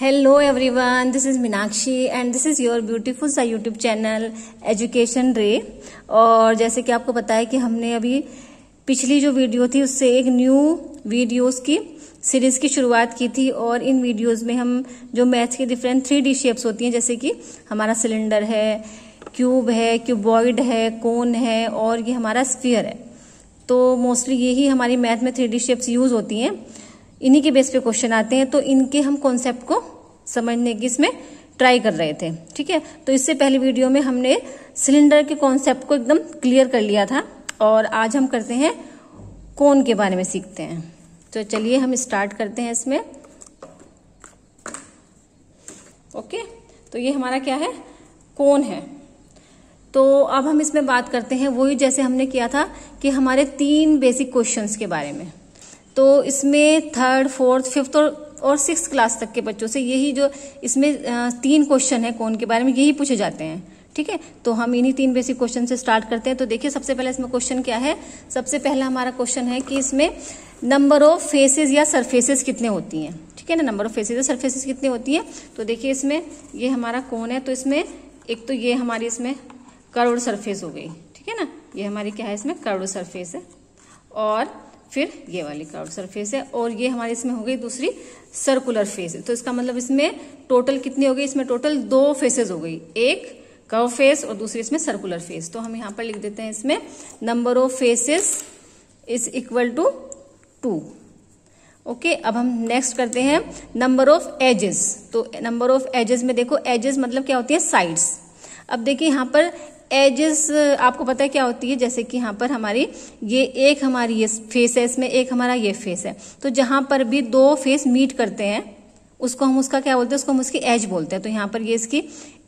Hello everyone, this is Meenakshi and this is your beautiful सा YouTube channel education रे और जैसे कि आपको पता है कि हमने अभी पिछली जो वीडियो थी उससे एक न्यू वीडियोस की सीरीज़ की शुरुआत की थी। और इन वीडियोस में हम जो मैथ्स की डिफरेंट थ्री डी शेप्स होती हैं जैसे कि हमारा सिलेंडर है क्यूब है क्यूबॉइड है कोन है और ये हमारा स्फीयर है। तो मोस्टली यही हमारी मैथ में थ्री डी शेप्स यूज़ होती हैं। इन्हीं के बेस पे क्वेश्चन आते हैं तो इनके हम कॉन्सेप्ट को समझने की इसमें ट्राई कर रहे थे, ठीक है? तो इससे पहले वीडियो में हमने सिलेंडर के कॉन्सेप्ट को एकदम क्लियर कर लिया था और आज हम करते हैं कोन के बारे में सीखते हैं। तो चलिए हम स्टार्ट करते हैं इसमें। ओके तो ये हमारा क्या है? कोन है। तो अब हम इसमें बात करते हैं, वही जैसे हमने किया था कि हमारे तीन बेसिक क्वेश्चंस के बारे में। तो इसमें थर्ड फोर्थ फिफ्थ और और सिक्स क्लास तक के बच्चों से यही जो इसमें तीन क्वेश्चन है कौन के बारे में, यही पूछे जाते हैं, ठीक है? तो हम इन्हीं तीन बेसिक क्वेश्चन से स्टार्ट करते हैं। तो देखिए, सबसे पहले इसमें क्वेश्चन क्या है? सबसे पहला हमारा क्वेश्चन है कि इसमें नंबर ऑफ़ फेसेस या सरफेसेस कितने होती हैं, ठीक है ना? नंबर ऑफ़ फेसेस या सरफेसेस कितनी होती हैं? तो देखिए इसमें ये हमारा कौन है? तो इसमें, एक तो ये हमारी इसमें करोड़ सरफेस हो गई, ठीक है ना? ये हमारी क्या है? इसमें करोड़ सरफेस है। और फिर ये वाली कर्व सरफेस है और ये हमारी इसमें हो गई दूसरी सर्कुलर फेस तो इसका मतलब इसमें टोटल कितनी हो गई? इसमें टोटल दो फेसेस हो गई। एक कर्व फेस और दूसरी इसमें सर्कुलर फेस तो हम यहाँ पर लिख देते हैं इसमें number of faces is equal to two okay अब हम नेक्स्ट करते हैं नंबर ऑफ़ एजेस तो नंबर ऑफ़ एजेस में देखो एजेस मतलब क्या होती है? साइड्स अब देखिए, यहाँ पर एजेस आपको पता है क्या होती है? जैसे कि यहाँ पर हमारी, ये एक हमारी ये फेस है, इसमें एक हमारा ये फेस है। तो जहाँ पर भी दो फेस मीट करते हैं, उसको हम उसका क्या बोलते हैं? उसको हम उसकी एज बोलते हैं। तो यहाँ पर ये इसकी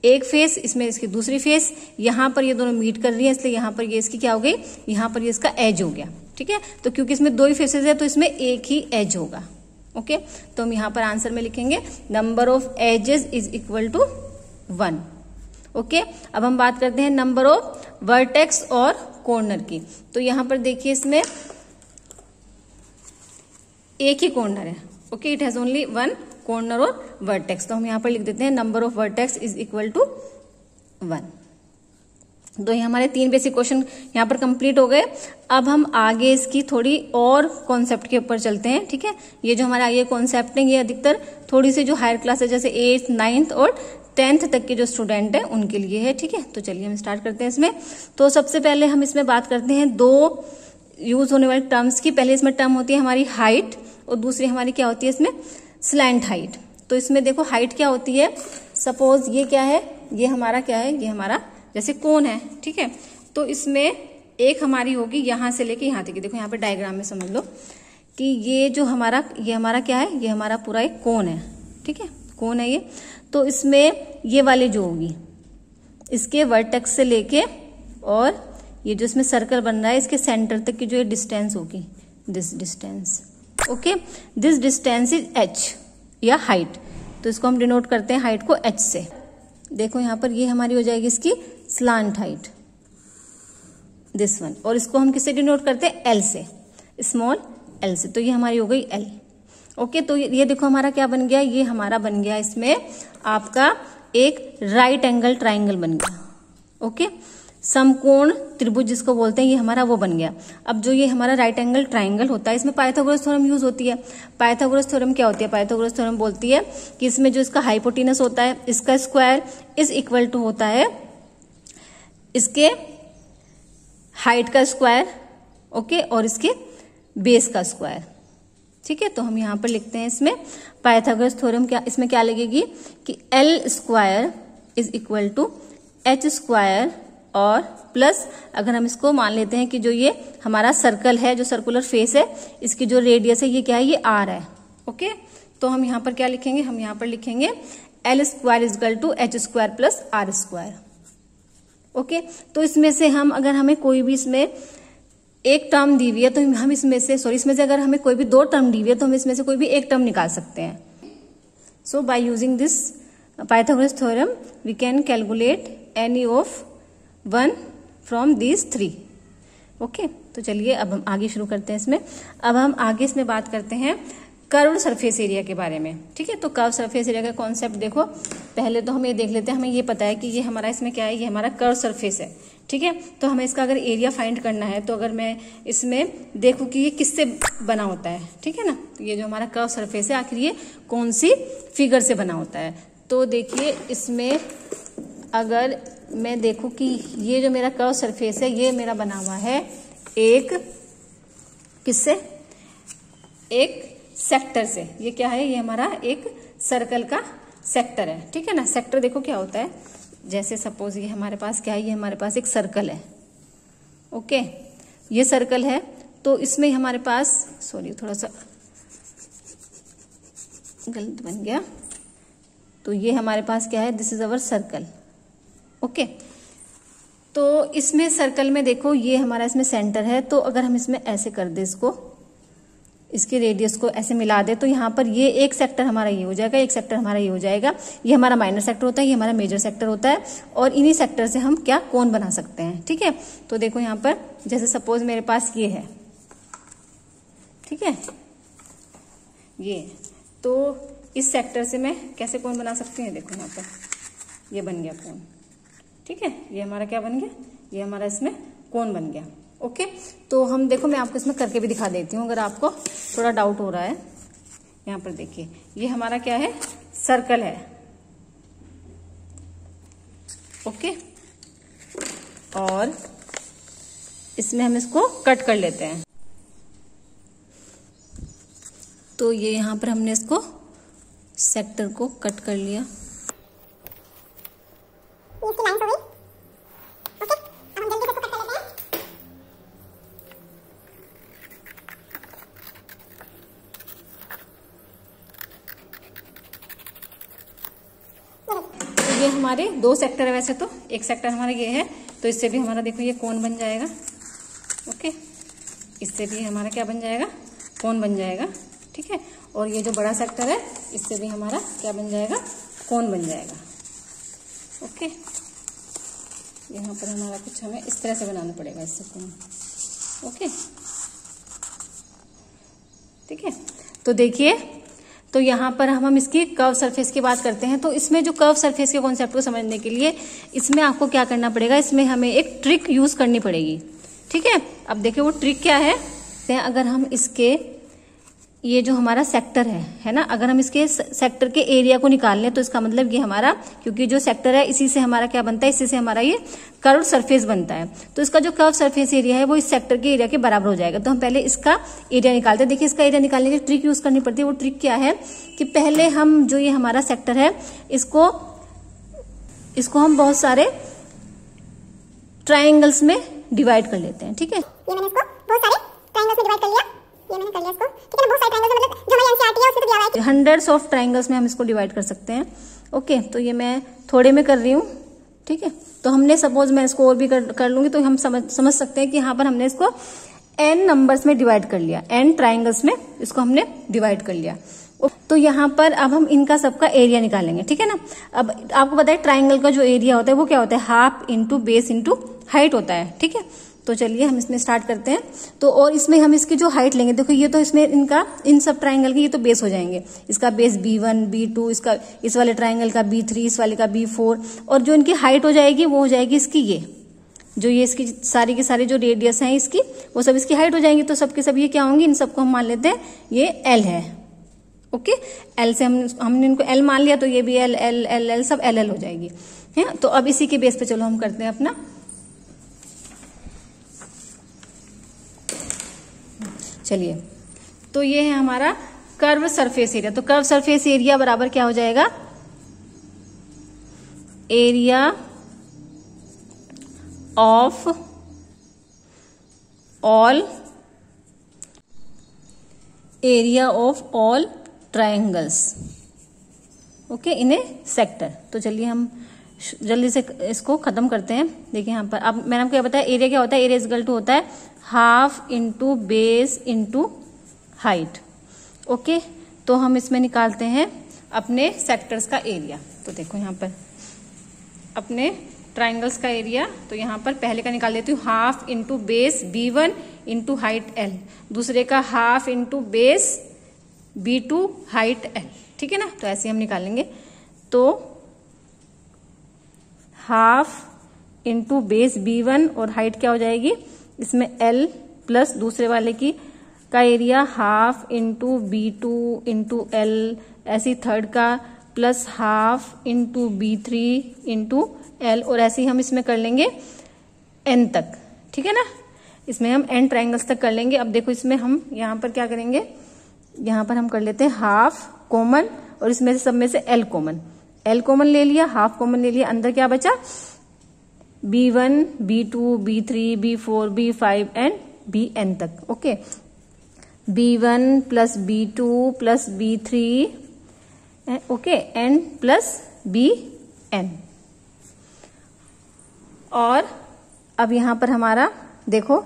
एक फेस इसमें इसकी दूसरी फेस यहाँ पर ये दोनों मीट कर रही है, इसलिए यहाँ पर ये इसकी क्या हो गई? यहाँ पर ये इसका एज हो गया। ठीक है? तो क्योंकि इसमें दो ही फेसेस है तो इसमें एक ही एज होगा। ओके? तो हम यहाँ पर आंसर में लिखेंगे number of edges is equal to one okay? अब हम बात करते हैं नंबर ऑफ़ वर्टेक्स और कॉर्नर की। तो यहाँ पर देखिए इसमें एक ही कॉर्नर है, okay? It has only one corner और वर्टेक्स तो हम यहाँ पर लिख देते हैं number of vertex is equal to one तो ये हमारे तीन बेसिक क्वेश्चन यहाँ पर कंप्लीट हो गए। अब हम आगे इसकी थोड़ी और कॉन्सेप्ट के ऊपर चलते हैं, ठीक है? ये जो हमारा ये कॉन्सेप्ट है, ये अधिकतर थोड़ी सी जो हायर क्लास है, जैसे एट्थ नाइन्थ और टेंथ तक के जो स्टूडेंट हैं, उनके लिए है, ठीक है? तो चलिए हम स्टार्ट करते हैं इसमें। तो सबसे पहले हम इसमें बात करते हैं दो यूज़ होने वाले टर्म्स की। पहले इसमें टर्म होती है हमारी हाइट और दूसरी हमारी क्या होती है इसमें? स्लैंड हाइट तो इसमें देखो हाइट क्या होती है? सपोज़ ये क्या है? ये हमारा क्या है? ये हमारा जैसे कौन है, ठीक है? तो इसमें एक हमारी होगी यहाँ से लेके यहाँ तक देखो यहाँ पे डायग्राम में समझ लो कि ये जो हमारा, ये हमारा क्या है? ये हमारा पूरा एक कौन है, ठीक है? कौन है ये? तो इसमें ये वाली जो होगी, इसके वर्टेक्स से लेके और ये जो इसमें सर्कल बन रहा है, इसके सेंटर तक की जो ये डिस्टेंस होगी this distance okay this distance is H या हाइट तो इसको हम डिनोट करते हैं हाइट को एच से। देखो यहाँ पर ये हमारी हो जाएगी इसकी स्लांट हाइट दिस वन और इसको हम किससे डिनोट करते हैं? एल से स्मॉल एल से। तो ये हमारी हो गई एल ओके तो ये देखो हमारा क्या बन गया, ये हमारा बन गया इसमें आपका एक राइट एंगल ट्राइंगल बन गया। ओके समकोण त्रिभुज जिसको बोलते हैं, ये हमारा वो बन गया। अब जो ये हमारा राइट एंगल ट्राइंगल होता है, इसमें पाइथागोरस थ्योरम यूज़ होती है। पाइथागोरस थ्योरम क्या होती है? पाइथागोरस थ्योरम बोलती है कि इसमें जो इसका हाइपोटिनस होता है, इसका स्क्वायर इज़ इक्वल टू होता है इसके हाइट का स्क्वायर ओके और इसके बेस का स्क्वायर ठीक है तो हम यहाँ पर लिखते हैं इसमें पाइथागोरस थ्योरम क्या, इसमें क्या लगेगी कि L square is equal to H square और प्लस अगर हम इसको मान लेते हैं कि जो ये हमारा सर्कल है, जो सर्कुलर फेस है, इसकी जो रेडियस है, ये क्या है? ये आर है, ओके? तो हम यहाँ पर क्या लिखेंगे? हम यहाँ पर लिखेंगे L square is equal to H square plus R square okay? तो इसमें से हम, अगर हमें कोई भी इसमें एक टर्म दी हुई है तो हम इसमें से सॉरी इसमें से अगर हमें कोई भी दो टर्म दी हुई है तो हम इसमें से कोई भी एक टर्म निकाल सकते हैं। So by using this Pythagoras theorem we can calculate any of one from these three okay तो चलिए अब हम आगे शुरू करते हैं इसमें। अब हम आगे इसमें बात करते हैं कर्व सरफेस एरिया के बारे में। ठीक है तो कर्व सरफेस एरिया का कॉन्सेप्ट देखो। पहले तो हम ये देख लेते हैं, हमें ये पता है कि ये हमारा इसमें क्या है, ये हमारा कर्व सरफेस है। ठीक है? तो हमें इसका अगर एरिया फाइंड करना है तो अगर मैं इसमें देखूँ कि ये किससे बना होता है, ठीक है ना? तो ये जो हमारा कर्व सरफेस है, आखिर ये कौन सी फिगर से बना होता है? तो देखिए, इसमें अगर मैं देखूँ कि ये जो मेरा कर्व सरफेस है, ये मेरा बना हुआ है एक किससे? एक सेक्टर से। ये क्या है? ये हमारा एक सर्कल का सेक्टर है, ठीक है ना? सेक्टर देखो क्या होता है? जैसे सपोज़ ये हमारे पास क्या है? ये हमारे पास एक सर्कल है। ओके ये सर्कल है तो इसमें हमारे पास सॉरी थोड़ा सा गलत बन गया। तो ये हमारे पास क्या है? This is our circle okay तो इसमें सर्कल में देखो, ये हमारा इसमें सेंटर है तो अगर हम इसमें ऐसे कर दे इसको इसके रेडियस को ऐसे मिला दे तो यहाँ पर ये एक सेक्टर हमारा ये हो जाएगा, एक सेक्टर हमारा ये हो जाएगा। ये हमारा माइनर सेक्टर होता है, ये हमारा मेजर सेक्टर होता है और इन्हीं सेक्टर से हम क्या कोन बना सकते हैं, ठीक है? तो देखो यहाँ पर, जैसे सपोज़ मेरे पास ये है, ठीक है? ये तो इस सेक्टर से मैं कैसे कोन बना सकती हूँ? देखो यहाँ पर, ये बन गया कोन ठीक है? ये हमारा क्या बन गया? ये हमारा इसमें कोन बन गया। ओके? तो हम देखो, मैं आपको इसमें करके भी दिखा देती हूँ, अगर आपको थोड़ा डाउट हो रहा है। यहाँ पर देखिए, ये हमारा क्या है? सर्कल है। ओके? और इसमें हम इसको कट कर लेते हैं। तो ये यहाँ पर हमने इसको सेक्टर को कट कर लिया। ये हमारे दो सेक्टर है वैसे तो। एक सेक्टर हमारा ये है तो इससे भी हमारा देखो ये कौन बन जाएगा। ओके? इससे भी हमारा क्या बन जाएगा? कौन बन जाएगा? ठीक है? और ये जो बड़ा सेक्टर है, इससे भी हमारा क्या बन जाएगा? कौन बन जाएगा? ओके? यहाँ पर हमारा कुछ हमें इस तरह से बनाना पड़ेगा इससे कौन। ओके? ठीक है? तो देखिए तो यहाँ पर हम हम इसकी कर्व सरफेस की बात करते हैं। तो इसमें जो कर्व सरफेस के कॉन्सेप्ट को समझने के लिए इसमें आपको क्या करना पड़ेगा? इसमें हमें एक ट्रिक यूज़ करनी पड़ेगी। ठीक है? अब देखिए वो ट्रिक क्या है? अगर हम इसके ये जो हमारा सेक्टर है है ना? अगर हम इसके सेक्टर के एरिया को निकाल लें तो इसका मतलब ये हमारा, क्योंकि जो सेक्टर है, इसी से हमारा क्या बनता है? इसी से हमारा ये कर्व सरफेस बनता है। तो इसका जो कर्व सरफेस एरिया है, वो इस सेक्टर के एरिया के बराबर हो जाएगा। तो हम पहले इसका एरिया निकालते हैं। देखिए, इसका एरिया निकालने की ट्रिक यूज़ करनी पड़ती है। वो ट्रिक क्या है? कि पहले हम जो ये हमारा सेक्टर है, इसको इसको हम बहुत सारे ट्राइंगल्स में डिवाइड कर लेते हैं, ठीक है? ये मैंने इसको बहुत सारे ट्राइंगल्स में डिवाइड कर लिया। हंड्रेड्स ऑफ़ ट्रायंगल्स में हम इसको डिवाइड कर सकते हैं। ओके तो ये मैं थोड़े में कर रही हूँ। ठीक है तो हमने सपोज़ मैं इसको और भी कर, कर लूँगी तो हम समझ समझ सकते हैं कि यहाँ पर हमने इसको एन नंबर्स में डिवाइड कर लिया। एन ट्राइंगल्स में इसको हमने डिवाइड कर लिया। तो यहाँ पर अब हम इनका सबका एरिया निकालेंगे। ठीक है ना? अब आपको पता है ट्राइंगल का जो एरिया होता है वो क्या होता है? Half into base into height होता है। ठीक है? तो चलिए हम इसमें स्टार्ट करते हैं। तो और इसमें हम इसकी जो हाइट लेंगे, देखो ये तो इसमें इनका, इन सब ट्राइंगल के ये तो बेस हो जाएँगे। इसका base B one B two इसका, इस वाले ट्राइंगल का बी थ्री इस वाले का बी फोर और जो इनकी हाइट हो जाएगी, वो हो जाएगी इसकी ये। जो ये इसकी सारी की सारी जो रेडियस है इसकी, वो सब इसकी हाइट हो जाएँगी तो सबके सब ये क्या होंगी, इन सबको हम मान लेते हैं, ये एल है। ओके? एल से हम हमने इनको एल मान लिया तो ये भी एल एल एल एल सब एल एल हो जाएगी। है? तो अब इसी के बेस पे चलो, हम करते हैं अपना चलिए। तो ये है हमारा कर्व सरफेस एरिया तो कर्व सरफेस एरिया बराबर क्या हो जाएगा? Area of all area of all triangles okay in a sector तो चलिए हम जल्दी से इसको खत्म करते हैं। देखिए यहाँ पर। अब मैंने आपको क्या बताया? एरिया क्या होता है? एरिया इज़ इजगल टू होता है half into base into height. Okay? तो हम इसमें निकालते हैं अपने सेक्टर्स का एरिया तो देखो यहाँ पर। अपने ट्राइंगल्स का एरिया तो यहाँ पर पहले का निकाल देती हूँ। Half into base B one into height L. दूसरे का half into base B two height L. ठीक है ना? तो ऐसे हम निकालेंगे। तो half into base B one और हाइट क्या हो जाएगी? इसमें एल प्लस दूसरे वाले की का area half into B two into L ऐसी थर्ड का plus half into B three into L और ऐसे ही हम इसमें कर लेंगे एन तक, ठीक है ना? इसमें हम एन ट्राइंगल्स तक कर लेंगे। अब देखो इसमें हम यहाँ पर क्या करेंगे? यहाँ पर हम कर लेते हैं हाफ़ कॉमन और इसमें से सब में से एल कॉमन एल कॉमन ले लिया हाफ़ कॉमन ले लिया, अंदर क्या बचा? B one B two B three B four B five and B N तक okay B one plus B two plus B three okay N plus B N और अब यहाँ पर हमारा, देखो,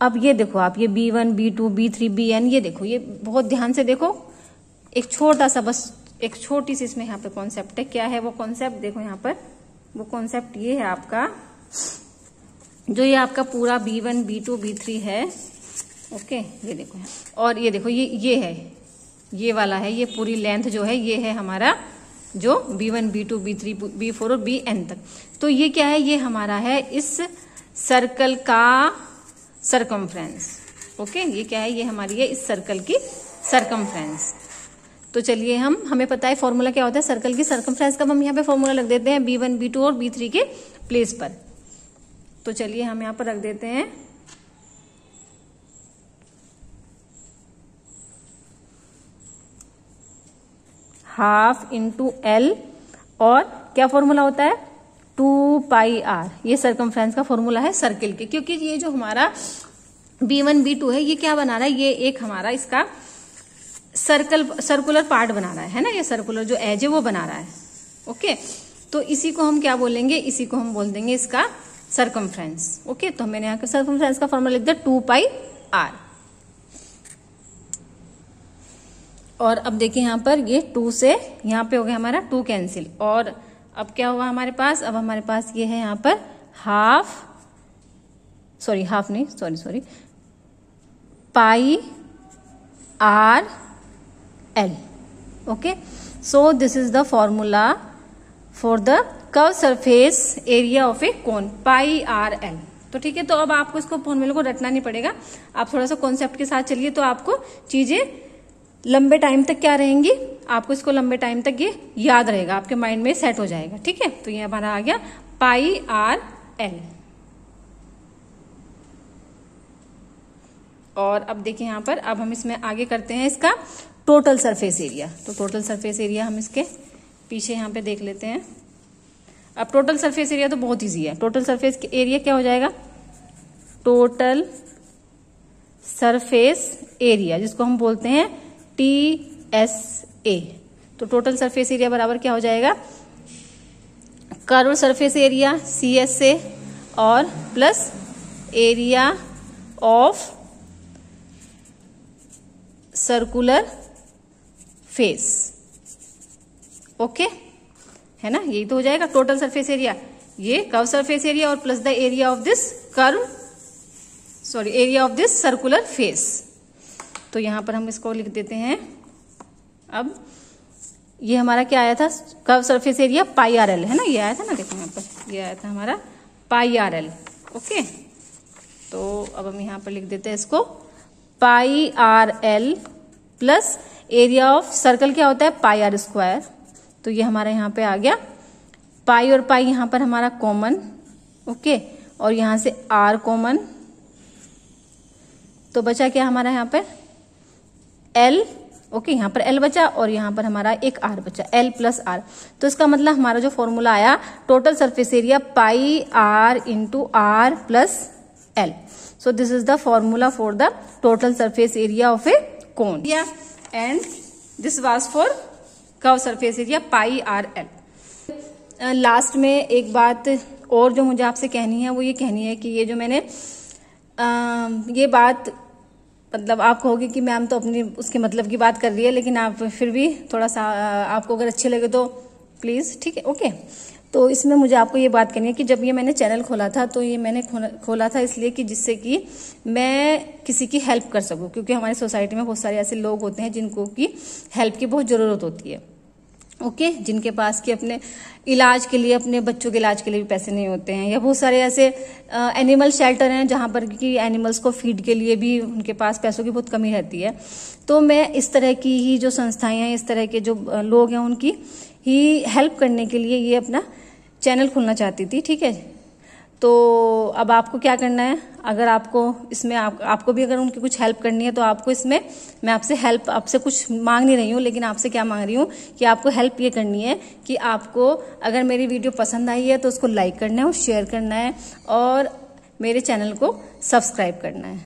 अब ये देखो आप, ये B one B two B three B N ये देखो, ये बहुत ध्यान से देखो। एक छोटा सा बस, एक छोटी सी इसमें यहाँ पे कॉन्सेप्ट है। क्या है वो कॉन्सेप्ट देखो यहाँ पर, वो कॉन्सेप्ट ये है आपका जो ये आपका पूरा B one B two B three है ओके ये देखो और ये देखो, ये ये है, ये वाला है, ये पूरी लेंथ जो है, ये है हमारा जो B one B two B three B four और बी एन तक। तो ये क्या है? ये हमारा है इस सर्कल का सरकमफ्रेंस ओके ये क्या है? ये हमारी है इस सर्कल की सरकमफ्रेंस तो चलिए हम, हमें पता है फॉर्मूला क्या होता है? सर्कल की सरकमफ्रेंस का हम यहाँ पे फॉर्मूला रख देते हैं बी वन बी टू और बी थ्री के प्लेस पर। तो चलिए हम यहाँ पर रख देते हैं। हाफ़ इंटू एल और क्या फॉर्मूला होता है? Two pi r. ये सरकमफ्रेंस का फॉर्मूला है सर्किल के, क्योंकि ये जो हमारा बी वन बी टू है, ये क्या बना रहा है? ये एक हमारा इसका सर्कल सर्कुलर पार्ट बना रहा है है ना? ये सर्कुलर जो एज है, वो बना रहा है। ओके तो इसी को हम क्या बोलेंगे? इसी को हम बोल देंगे इसका सरकमफ्रेंस ओके तो मैंने यहाँ सरकमफ्रेंस का फॉर्मूला लिख दिया टू पाई आर और अब देखिए यहाँ पर ये टू से यहाँ पे हो गया हमारा टू कैंसिल और अब क्या हुआ हमारे पास? अब हमारे पास ये है यहाँ पर हाफ़ सॉरी हाफ़ नहीं sorry sorry pi R L okay so this is the formula for the curve surface area of a cone pi R L तो ठीक है तो अब आपको इसको फॉर्मूले को रटना नहीं पड़ेगा। आप थोड़ा सा कॉन्सेप्ट के साथ चलिए तो आपको चीज़ें लंबे टाइम तक क्या रहेंगी? आपको इसको लंबे टाइम तक ये याद रहेगा, आपके माइंड में सेट हो जाएगा। ठीक है तो ये हमारा आ गया पाई आर एल और अब देखिए यहाँ पर, अब हम इसमें आगे करते हैं इसका टोटल सरफेस एरिया तो टोटल सरफेस एरिया हम इसके पीछे यहाँ पे देख लेते हैं। अब टोटल सरफेस एरिया तो बहुत इजी है। टोटल सरफेस एरिया क्या हो जाएगा? टोटल सरफेस एरिया जिसको हम बोलते हैं टी एस ए तो टोटल सरफेस एरिया बराबर क्या हो जाएगा? Curve surface area C S A और plus area of circular face okay है ना? यही तो हो जाएगा टोटल सरफेस एरिया ये कर्व सरफेस एरिया और plus the area of this curve sorry area of this circular face तो यहाँ पर हम इसको लिख देते हैं। अब ये हमारा क्या आया था? Curve surface area pi R L है ना? ये आया था ना? देखो यहाँ पर। ये आया था हमारा पाई आर एल ओके तो अब हम यहाँ पर लिख देते हैं इसको। Pi R L plus area of circle क्या होता है? पाई आर स्क्वायर तो ये हमारा यहाँ पे आ गया। पाई और पाई यहाँ पर हमारा कॉमन ओके और यहाँ से आर कॉमन तो बचा क्या हमारा यहाँ पर? एल ओके यहाँ पर एल बचा और यहाँ पर हमारा एक आर बचा। एल प्लस आर तो इसका मतलब हमारा जो फॉर्मूला आया total surface area pi R into R plus L so this is the formula for the total surface area of a cone and this was for curve surface area pi R L last में एक बात और जो मुझे आपसे कहनी है वो ये कहनी है कि ये जो मैंने uh, ये बात मतलब आप कहोगे कि मैम तो अपनी उसके मतलब की बात कर रही है लेकिन आप फिर भी थोड़ा सा आपको अगर अच्छे लगे तो प्लीज़ ठीक है ओके तो इसमें मुझे आपको ये बात करनी है कि जब ये मैंने चैनल खोला था तो ये मैंने खोला था इसलिए कि जिससे कि मैं किसी की हेल्प कर सकूँ क्योंकि हमारी सोसाइटी में बहुत सारे ऐसे लोग होते हैं जिनको की हेल्प की बहुत ज़रूरत होती है। Okay okay? जिनके पास कि अपने इलाज के लिए, अपने बच्चों के इलाज के लिए भी पैसे नहीं होते हैं या बहुत सारे ऐसे एनिमल शेल्टर हैं, जहाँ पर कि एनिमल्स को फ़ीड के लिए भी उनके पास पैसों की बहुत कमी रहती है तो मैं इस तरह की ही जो संस्थाएँ हैं, इस तरह के जो लोग हैं उनकी ही हेल्प करने के लिए ये अपना चैनल खोलना चाहती थी, ठीक है तो अब आपको क्या करना है? अगर आपको इसमें आप, आपको भी अगर उनकी कुछ हेल्प करनी है तो आपको इसमें मैं आपसे हेल्प आपसे कुछ मांग नहीं रही हूँ लेकिन आपसे क्या मांग रही हूँ कि आपको हेल्प ये करनी है कि आपको अगर मेरी वीडियो पसंद आई है तो उसको लाइक करना है और शेयर करना है और मेरे चैनल को सब्सक्राइब करना है।